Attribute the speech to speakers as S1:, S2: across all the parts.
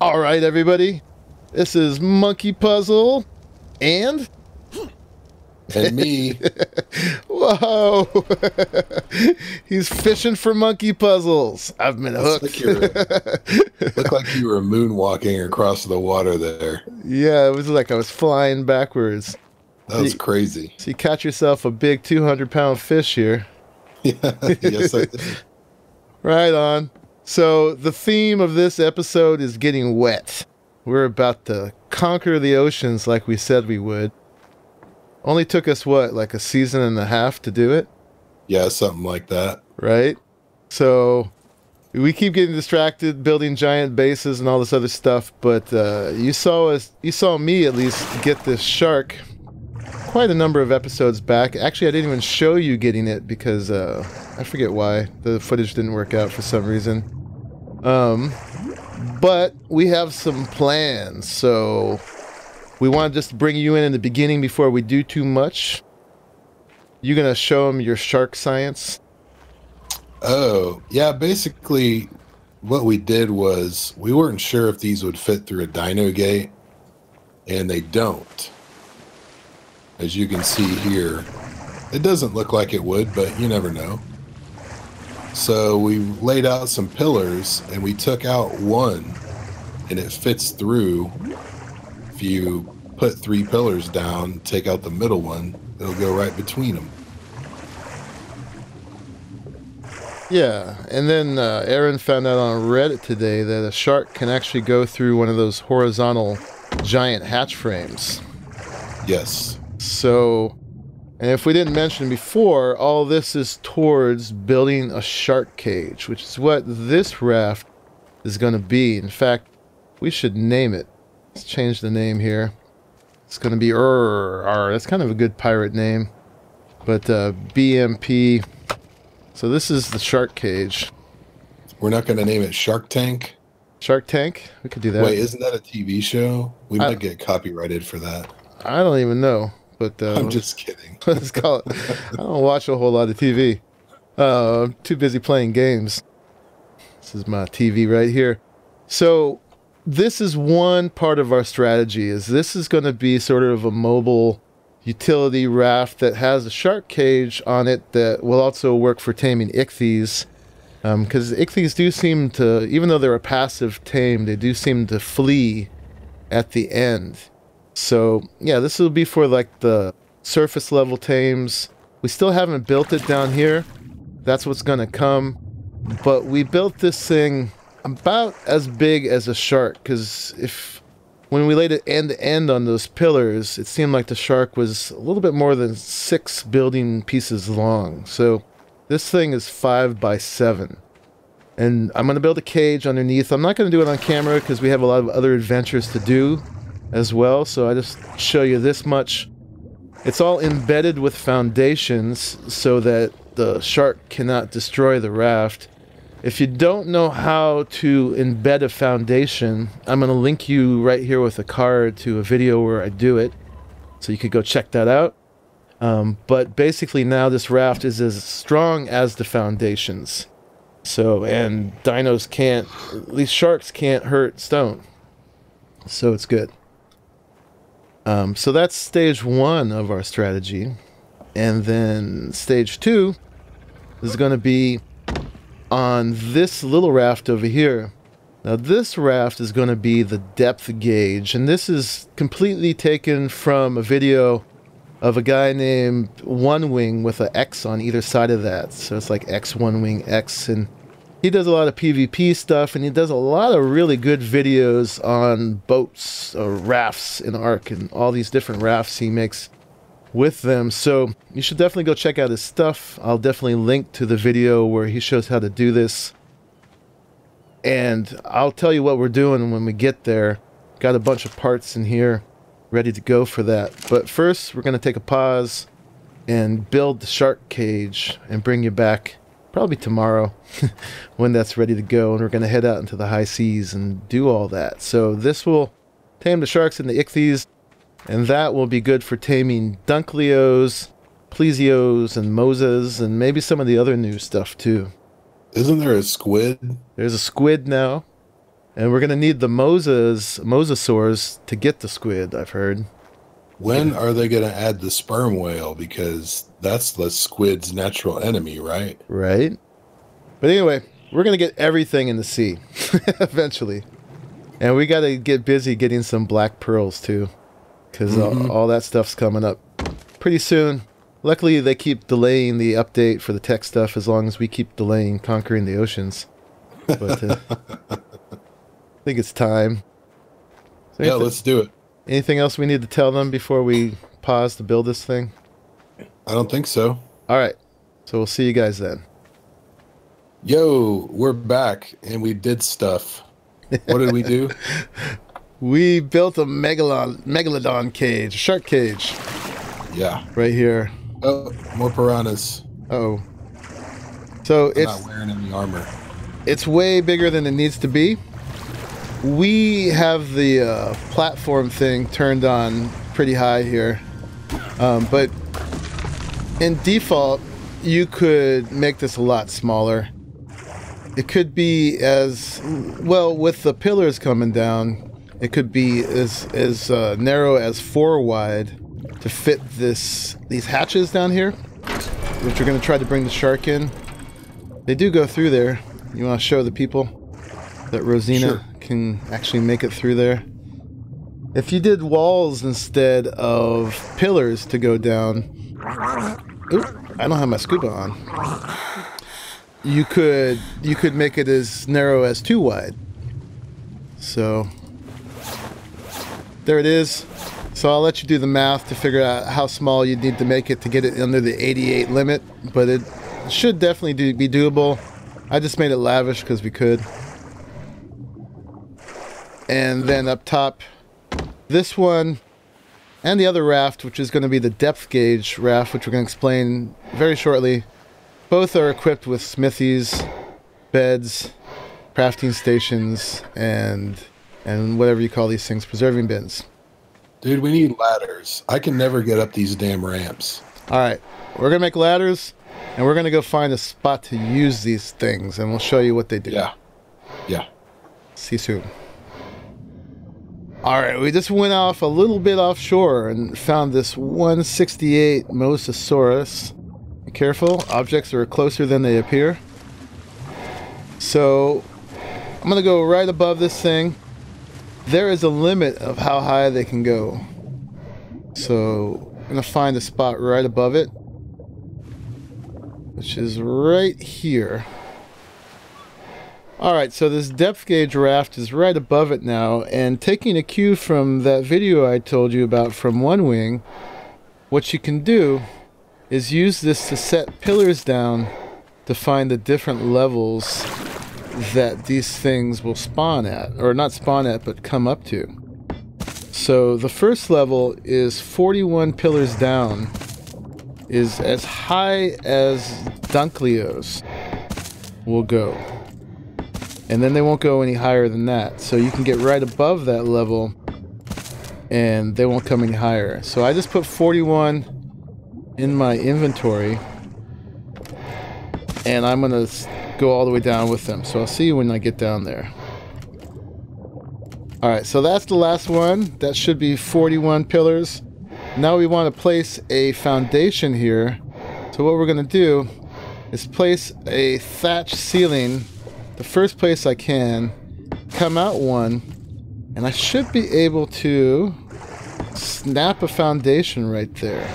S1: All right, everybody. This is Monkey Puzzle and
S2: and me.
S1: Whoa! He's fishing for monkey puzzles. I've been hooked.
S2: Like were, looked like you were moonwalking across the water there.
S1: Yeah, it was like I was flying backwards.
S2: That was crazy.
S1: So you catch yourself a big 200 pound fish here.
S2: Yeah, yes, I did.
S1: Right on. So the theme of this episode is getting wet. We're about to conquer the oceans like we said we would. Only took us what, like a season and a half to do it,
S2: Yeah, something like that.
S1: right? So we keep getting distracted building giant bases and all this other stuff, but uh, you saw us you saw me at least get this shark quite a number of episodes back. Actually, I didn't even show you getting it because uh, I forget why. The footage didn't work out for some reason. Um but we have some plans, so we want to just bring you in in the beginning before we do too much. You gonna show them your shark science?
S2: Oh, yeah, basically what we did was we weren't sure if these would fit through a dino gate, and they don't. As you can see here, it doesn't look like it would, but you never know. So we laid out some pillars and we took out one and it fits through. If you put three pillars down, take out the middle one, it'll go right between them.
S1: Yeah, and then uh, Aaron found out on Reddit today that a shark can actually go through one of those horizontal giant hatch frames.
S2: Yes.
S1: So, and if we didn't mention before, all this is towards building a shark cage, which is what this raft is going to be. In fact, we should name it. Let's change the name here. It's going to be. Ur. That's kind of a good pirate name. But uh, BMP. So this is the shark cage.
S2: We're not going to name it Shark Tank.
S1: Shark Tank? We could do that.
S2: Wait, isn't that a TV show? We
S1: I-
S2: might get copyrighted for that.
S1: I don't even know. But uh,
S2: I'm just kidding.
S1: Let's call it. I don't watch a whole lot of TV. Uh, I'm too busy playing games. This is my TV right here. So this is one part of our strategy. Is this is going to be sort of a mobile utility raft that has a shark cage on it that will also work for taming ichthyes. Because ichthyes do seem to, even though they're a passive tame, they do seem to flee at the end. So yeah, this will be for like the surface level tames. We still haven't built it down here. That's what's gonna come. But we built this thing about as big as a shark. Because if when we laid it end to end on those pillars, it seemed like the shark was a little bit more than six building pieces long. So this thing is five by seven. And I'm gonna build a cage underneath. I'm not gonna do it on camera because we have a lot of other adventures to do as well. So I just show you this much. It's all embedded with foundations so that the shark cannot destroy the raft. If you don't know how to embed a foundation, I'm going to link you right here with a card to a video where I do it. So you could go check that out. Um, but basically, now this raft is as strong as the foundations. So, and dinos can't, at least sharks can't hurt stone. So it's good. Um, so that's stage one of our strategy. And then stage two is going to be on this little raft over here. Now, this raft is going to be the depth gauge. And this is completely taken from a video of a guy named One Wing with an X on either side of that. So it's like X One Wing X. And he does a lot of PvP stuff and he does a lot of really good videos on boats or rafts in Ark and all these different rafts he makes with them. So you should definitely go check out his stuff. I'll definitely link to the video where he shows how to do this. And I'll tell you what we're doing when we get there. Got a bunch of parts in here ready to go for that. But first, we're going to take a pause and build the shark cage and bring you back probably tomorrow when that's ready to go. And we're going to head out into the high seas and do all that. So this will tame the sharks and the ichthyes, and that will be good for taming dunkleos, plesios, and mosas, and maybe some of the other new stuff too.
S2: Isn't there a squid?
S1: There's a squid now, And we're gonna need the Mosas mosasaurs to get the squid. I've heard.
S2: When are they going to add the sperm whale? Because that's the squid's natural enemy, right?
S1: Right. But anyway, we're gonna get everything in the sea eventually, and we got to get busy getting some black pearls too, because all, all that stuff's coming up pretty soon. Luckily, they keep delaying the update for the tech stuff as long as we keep delaying conquering the oceans. But uh, I think it's time. So
S2: Yeah, let's do it.
S1: Anything else we need to tell them before we pause to build this thing?
S2: I don't think so.
S1: All right. So we'll see you guys then.
S2: Yo, we're back and we did stuff. What did we do?
S1: We built a megalon, megalodon cage, shark cage,
S2: Yeah.
S1: right here.
S2: Oh, more piranhas.
S1: Oh. So
S2: I'm
S1: it's
S2: not wearing any armor.
S1: it's way bigger than it needs to be. We have the uh, platform thing turned on pretty high here, um, but in default, you could make this a lot smaller. It could be as well with the pillars coming down. It could be as as uh, narrow as four wide to fit this these hatches down here, which we're going to try to bring the shark in. They do go through there. You want to show the people that Rosina
S2: Sure.
S1: Can actually make it through there. If you did walls instead of pillars to go down, I don't have my scuba on. You could you could make it as narrow as too wide. So there it is. So I'll let you do the math to figure out how small you need to make it to get it under the 88 limit, but it should definitely do, be doable. I just made it lavish because we could. And then up top, this one and the other raft, which is going to be the depth gauge raft, which we're going to explain very shortly. Both are equipped with smithies, beds, crafting stations, and and whatever you call these things, preserving bins.
S2: Dude, we need ladders. I can never get up these damn ramps.
S1: All right, we're gonna make ladders, and we're gonna go find a spot to use these things, and we'll show you what they do.
S2: Yeah. Yeah.
S1: See you soon. All right, we just went off a little bit offshore and found this 168 Mosasaurus. Be careful, objects are closer than they appear. So, I'm gonna go right above this thing. There is a limit of how high they can go. So, I'm gonna find a spot right above it, which is right here. All right, so this depth gauge raft is right above it now, and taking a cue from that video I told you about from One Wing, what you can do is use this to set pillars down to find the different levels that these things will spawn at, or not spawn at, but come up to. So the first level is 41 pillars down, is as high as Dunkleo's will go and then they won't go any higher than that. So you can get right above that level, and they won't come any higher. So I just put 41 in my inventory, and I'm gonna go all the way down with them. So I'll see you when I get down there. All right, so that's the last one. That should be 41 pillars. Now we want to place a foundation here. So what we're gonna do is place a thatch ceiling the first place I can, come out one, and I should be able to snap a foundation right there.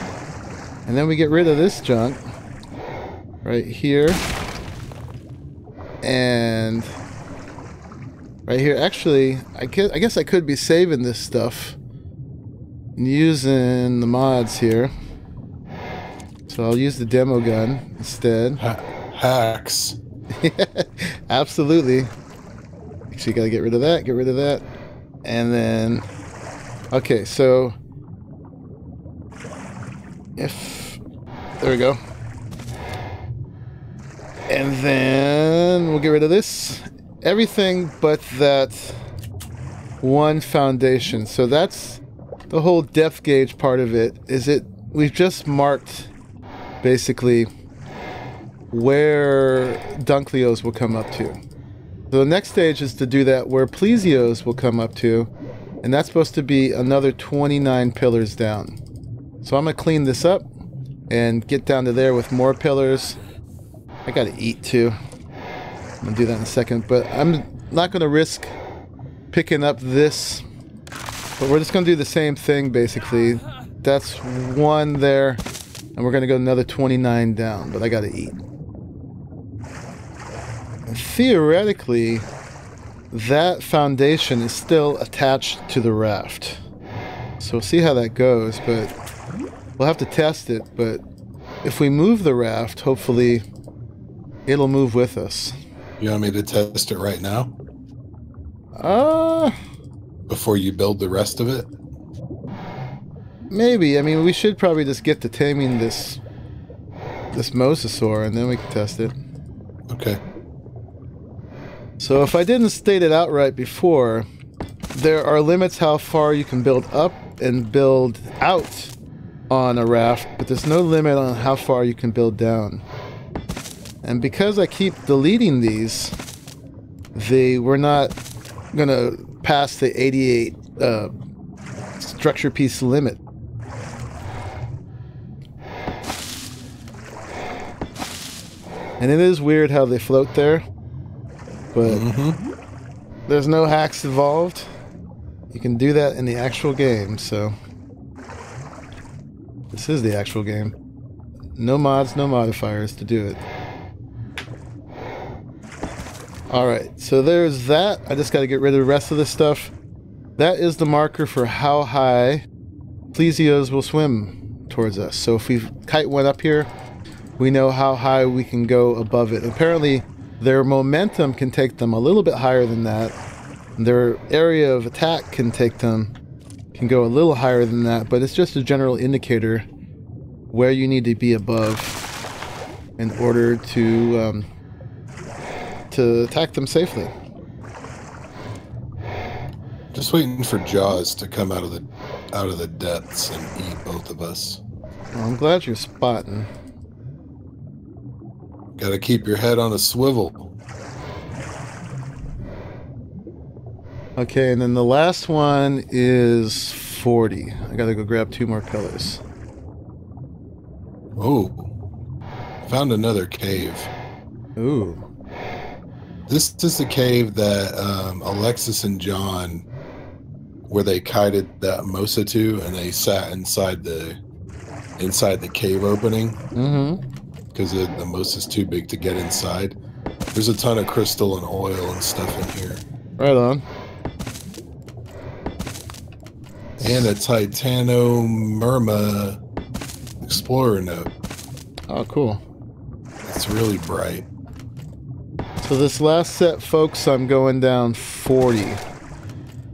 S1: And then we get rid of this junk right here. And right here, actually, I guess, I guess I could be saving this stuff and using the mods here. So I'll use the demo gun instead.
S2: Ha- hacks.
S1: Absolutely. So you gotta get rid of that, get rid of that. And then, okay, so if, there we go. And then we'll get rid of this. Everything but that one foundation. So that's the whole depth gauge part of it. Is it, we've just marked basically where Dunkleos will come up to. So the next stage is to do that where Plesios will come up to, and that's supposed to be another 29 pillars down. So I'm gonna clean this up and get down to there with more pillars. I gotta eat too. I'm gonna do that in a second, but I'm not gonna risk picking up this. But we're just gonna do the same thing basically. That's one there, and we're gonna go another 29 down, but I gotta eat. Theoretically, that foundation is still attached to the raft. So we'll see how that goes, but we'll have to test it. But if we move the raft, hopefully it'll move with us.
S2: You want me to test it right now
S1: Uh,
S2: before you build the rest of it?
S1: maybe. I mean, we should probably just get to taming this this mosasaur, and then we can test it.
S2: Okay.
S1: So if I didn't state it outright before, there are limits how far you can build up and build out on a raft, but there's no limit on how far you can build down. And because I keep deleting these, they were not gonna pass the 88 uh, structure piece limit. And it is weird how they float there, but mm-hmm. there's no hacks involved. You can do that in the actual game, so. This is the actual game. No mods, no modifiers to do it. Alright, so there's that. I just gotta get rid of the rest of this stuff. That is the marker for how high plesios will swim towards us. So if we kite one up here, we know how high we can go above it. Apparently, their momentum can take them a little bit higher than that. Their area of attack can take them, can go a little higher than that, but it's just a general indicator where you need to be above in order to um, to attack them safely.
S2: Just waiting for Jaws to come out of the out of the depths and eat both of us.
S1: Well, I'm glad you're spotting.
S2: Got to keep your head on a swivel.
S1: Okay, and then the last one is 40. I gotta go grab two more pillars.
S2: Oh, found another cave.
S1: Ooh.
S2: This is the cave that um, Alexis and John, where they kited that Mosa to, and they sat inside the inside the cave opening
S1: Mm-hmm.
S2: Because the, the Mosa's too big to get inside. There's a ton of crystal and oil and stuff in here,
S1: Right on.
S2: and a Titanomyrma explorer note.
S1: Oh, cool.
S2: It's really bright.
S1: So this last set, folks, I'm going down 40.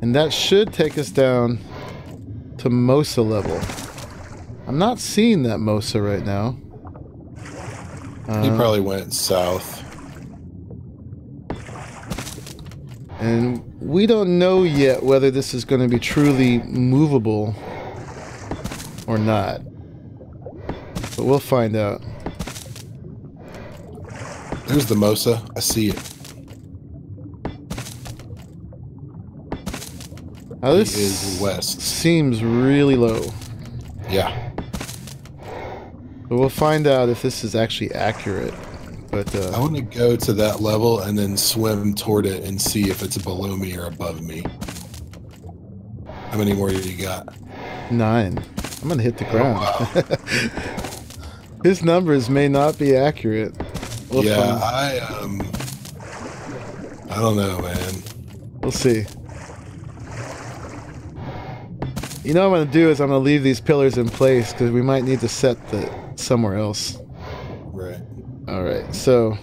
S1: And that should take us down to Mosa level. I'm not seeing that Mosa right now.
S2: He
S1: Uh,
S2: probably went south.
S1: and we don't know yet whether this is going to be truly movable or not. But we'll find out.
S2: There's the Mosa. I see it.
S1: Now
S2: He
S1: this
S2: is west.
S1: seems really low.
S2: Yeah.
S1: But we'll find out if this is actually accurate. But
S2: I
S1: uh,
S2: want to go to that level and then swim toward it and see if it's below me or above me. How many more do you got?
S1: nine. I'm gonna hit the
S2: Oh,
S1: ground.
S2: wow.
S1: His numbers may not be accurate. We'll
S2: yeah,
S1: find-
S2: I um, I don't know, man.
S1: We'll see. You know what I'm gonna do is I'm gonna leave these pillars in place because we might need to set the somewhere else.
S2: Right.
S1: All right, so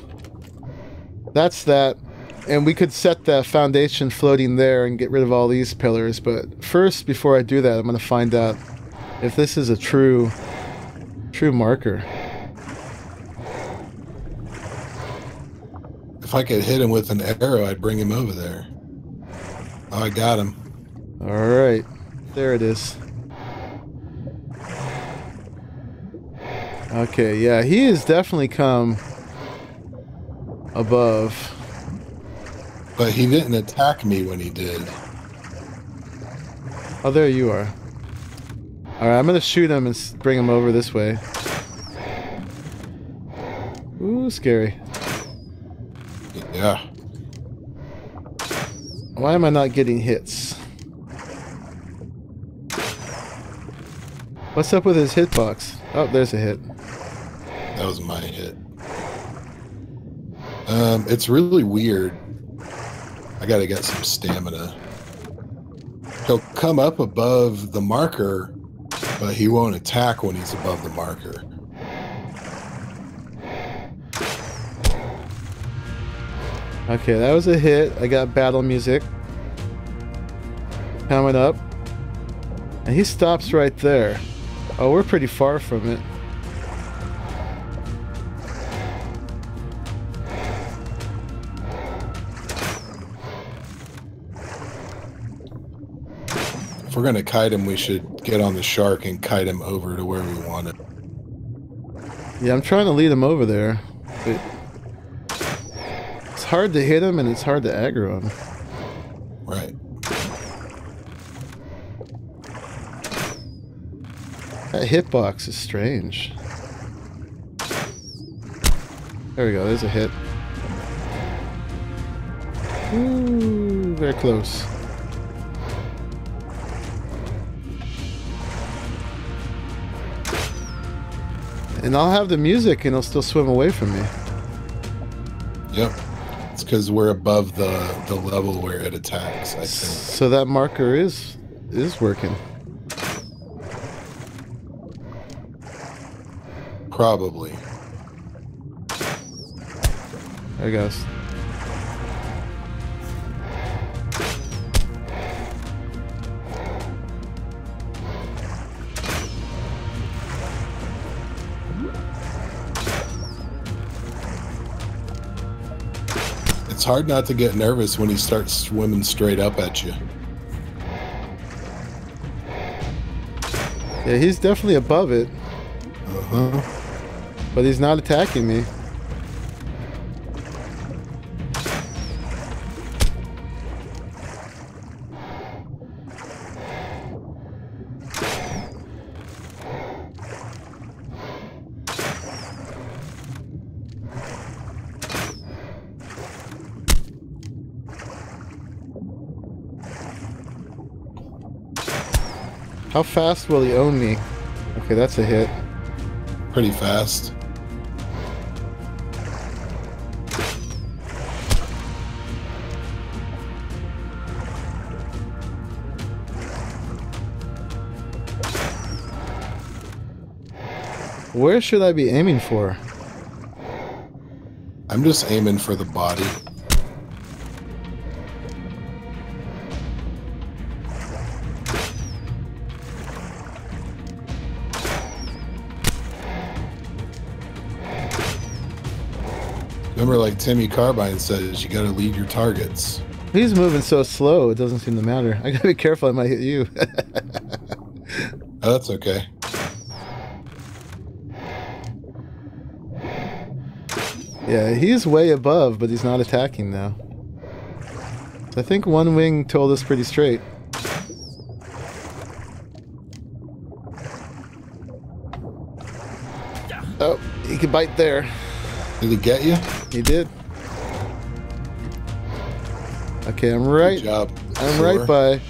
S1: that's that, and we could set the foundation floating there and get rid of all these pillars. But first, before I do that, I'm gonna find out if this is a true, true marker.
S2: If I could hit him with an arrow, I'd bring him over there. Oh, I got him.
S1: All right, there it is. Okay, yeah, he has definitely come above
S2: But he didn't attack me when he did.
S1: Oh, there you are. Alright, I'm gonna shoot him and bring him over this way. Ooh, scary.
S2: Yeah.
S1: Why am I not getting hits? What's up with his hitbox? Oh, there's a hit.
S2: That was my hit. Um, it's really weird. I gotta get some stamina. He'll come up above the marker, but he won't attack when he's above the marker.
S1: Okay, that was a hit. I got battle music. Coming up. And he stops right there. Oh, we're pretty far from it.
S2: If we're gonna kite him, we should get on the shark and kite him over to where we want it.
S1: Yeah, I'm trying to lead him over there. But it's hard to hit him and it's hard to aggro him.
S2: Right.
S1: That hitbox is strange. There we go, there's a hit. Ooh, very close. And I'll have the music and it'll still swim away from me.
S2: Yep. It's because we're above the the level where it attacks. I think.
S1: So that marker is is working.
S2: Probably.
S1: There it goes.
S2: It's hard not to get nervous when he starts swimming straight up at you.
S1: Yeah, he's definitely above it,
S2: Uh-huh.
S1: But he's not attacking me. How fast will he own me? Okay, that's a hit.
S2: Pretty fast.
S1: Where should I be aiming for?
S2: I'm just aiming for the body. Remember, like Timmy Carbine says, you got to lead your targets.
S1: He's moving so slow, it doesn't seem to matter. I gotta be careful, I might hit you.
S2: Oh, that's okay.
S1: Yeah, he's way above, but he's not attacking now. I think one wing told us pretty straight. Oh, he could bite there.
S2: Did he get you?
S1: He did. Okay, I'm right.
S2: Good job.
S1: I'm
S2: Sure.
S1: right by.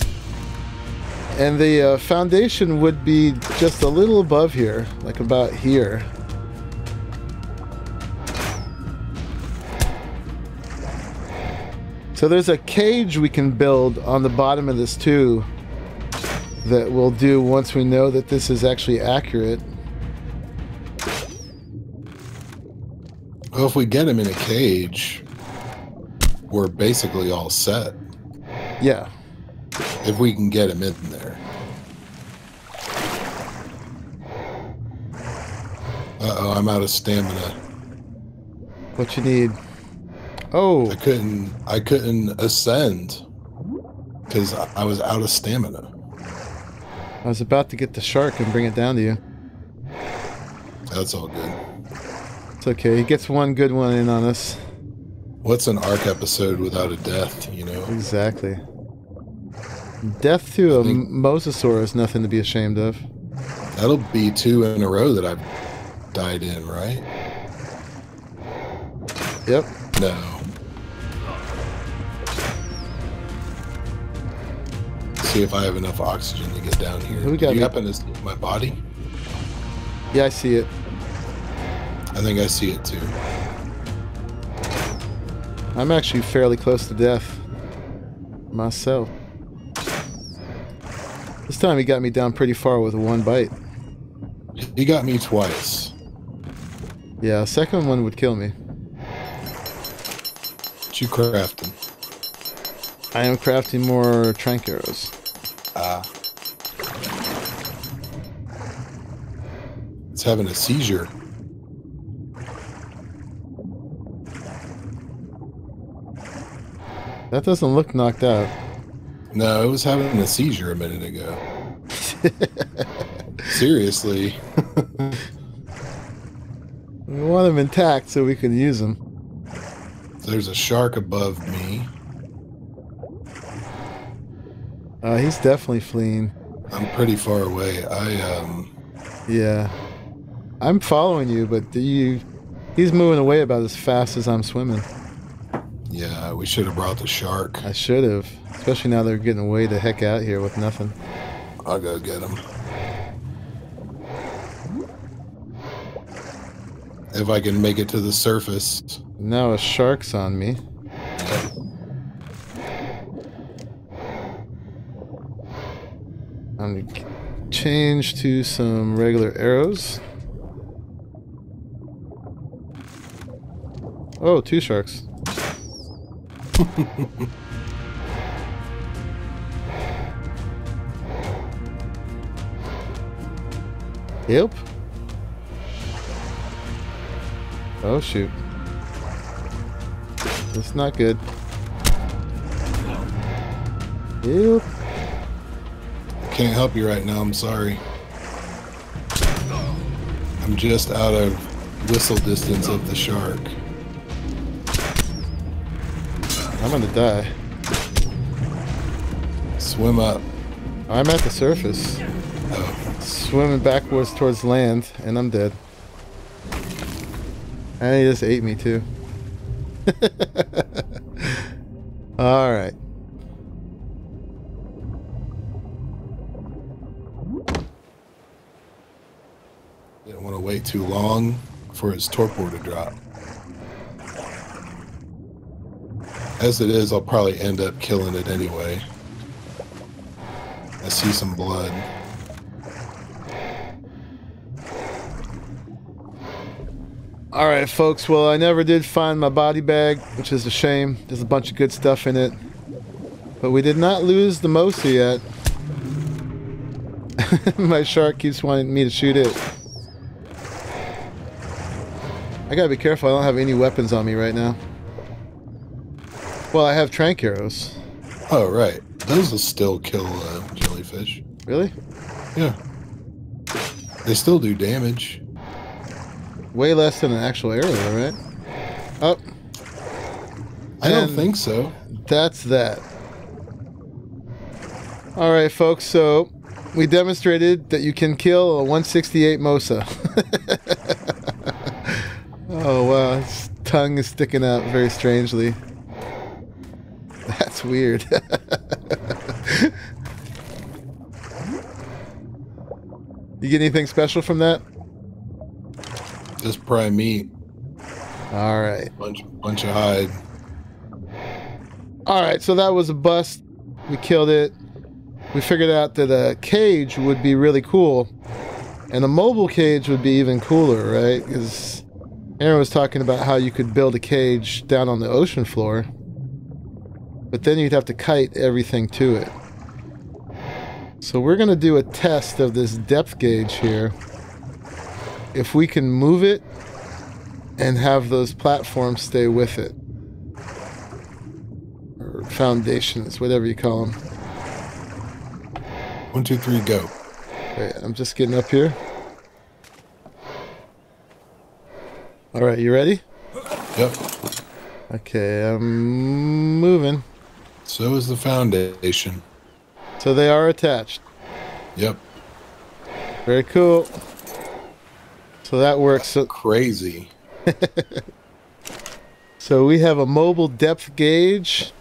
S1: And the uh, foundation would be just a little above here, like about here. So there's a cage we can build on the bottom of this too that we'll do once we know that this is actually accurate.
S2: Well, if we get him in a cage, we're basically all set.
S1: Yeah.
S2: If we can get him in there. Uh oh, I'm out of stamina.
S1: What you need? Oh,
S2: I couldn't. I couldn't ascend because I was out of stamina.
S1: I was about to get the shark and bring it down to you.
S2: That's all good.
S1: It's okay. He gets one good one in on us.
S2: What's an Ark episode without a death, you know?
S1: Exactly. Death to a mosasaur is nothing to be ashamed of.
S2: That'll be two in a row that I've died in, right?
S1: Yep.
S2: No. See if I have enough oxygen to get down here.
S1: Who got
S2: you
S1: me?
S2: happen to see my body?
S1: Yeah, I see it.
S2: I think I see it too.
S1: I'm actually fairly close to death myself. This time he got me down pretty far with one bite.
S2: He got me twice.
S1: Yeah, a second one would kill me.
S2: What you crafting?
S1: I am crafting more trank arrows.
S2: Ah. It's having a seizure.
S1: That doesn't look knocked out.
S2: No, it was having a seizure a minute ago. Seriously.
S1: We want them intact so we can use them.
S2: There's a shark above me.
S1: Uh, he's definitely fleeing.
S2: I'm pretty far away. I um
S1: Yeah. I'm following you, but do you he's moving away about as fast as I'm swimming.
S2: yeah, we should have brought the shark.
S1: I should have. Especially now they're getting way the heck out here with nothing.
S2: I'll go get him. If I can make it to the surface.
S1: Now a shark's on me. I'm gonna change to some regular arrows. Oh, two sharks. yep. Oh shoot. That's not good. Yep.
S2: Can't help you right now, I'm sorry. I'm just out of whistle distance of the shark.
S1: I'm gonna die.
S2: Swim up.
S1: I'm at the surface.
S2: Oh,
S1: Swimming backwards towards land, and I'm dead. And he just ate me too. Alright.
S2: Too long for his torpor to drop. As it is, I'll probably end up killing it anyway. I see some blood.
S1: Alright, folks. Well, I never did find my body bag, which is a shame. There's a bunch of good stuff in it. But we did not lose the Mosa yet. my shark keeps wanting me to shoot it. I gotta be careful. I don't have any weapons on me right now. Well, I have trank arrows.
S2: Oh, right. Those will still kill uh, jellyfish.
S1: Really?
S2: Yeah. They still do damage.
S1: Way less than an actual arrow, though, right? Oh,
S2: I don't think so.
S1: that's that. All right, folks. So we demonstrated that you can kill a 168 Mosa. oh wow, his tongue is sticking out very strangely. That's weird. you get anything special from that?
S2: Just prime meat.
S1: All right.
S2: Bunch, bunch of hide.
S1: All right, so that was a bust. We killed it. We figured out that a cage would be really cool, and a mobile cage would be even cooler, right? Because Aaron was talking about how you could build a cage down on the ocean floor, but then you'd have to kite everything to it. So we're gonna do a test of this depth gauge here. If we can move it and have those platforms stay with it or foundations, whatever you call them.
S2: One, two, three, go.
S1: Wait, I'm just getting up here. All right, you ready?
S2: Yep.
S1: Okay, I'm moving.
S2: So is the foundation.
S1: So they are attached.
S2: Yep.
S1: Very cool. So that works. So,
S2: Crazy.
S1: so we have a mobile depth gauge.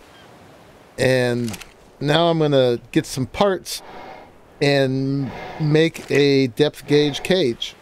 S1: And now I'm going to get some parts and make a depth gauge cage.